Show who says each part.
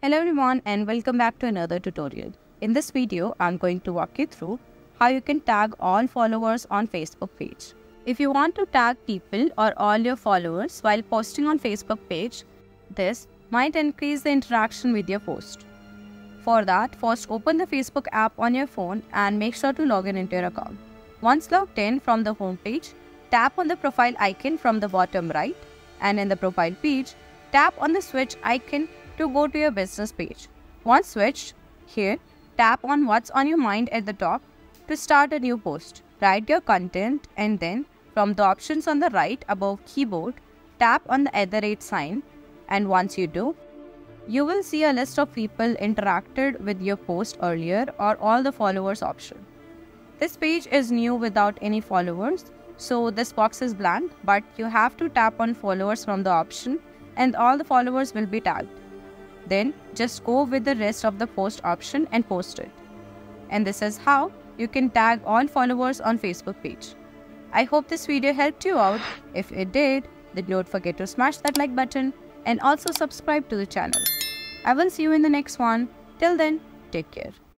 Speaker 1: Hello everyone and welcome back to another tutorial. In this video, I'm going to walk you through how you can tag all followers on Facebook page. If you want to tag people or all your followers while posting on Facebook page, this might increase the interaction with your post. For that, first open the Facebook app on your phone and make sure to log in into your account. Once logged in from the home page, tap on the profile icon from the bottom right and in the profile page, tap on the switch icon to go to your business page. Once switched, here, tap on what's on your mind at the top to start a new post. Write your content and then from the options on the right above keyboard, tap on the at the sign and once you do, you will see a list of people interacted with your post earlier or all the followers option. This page is new without any followers, so this box is blank, but you have to tap on followers from the option and all the followers will be tagged. Then just go with the rest of the post option and post it. And this is how you can tag all followers on Facebook page. I hope this video helped you out. If it did, then don't forget to smash that like button and also subscribe to the channel. I will see you in the next one. Till then, take care.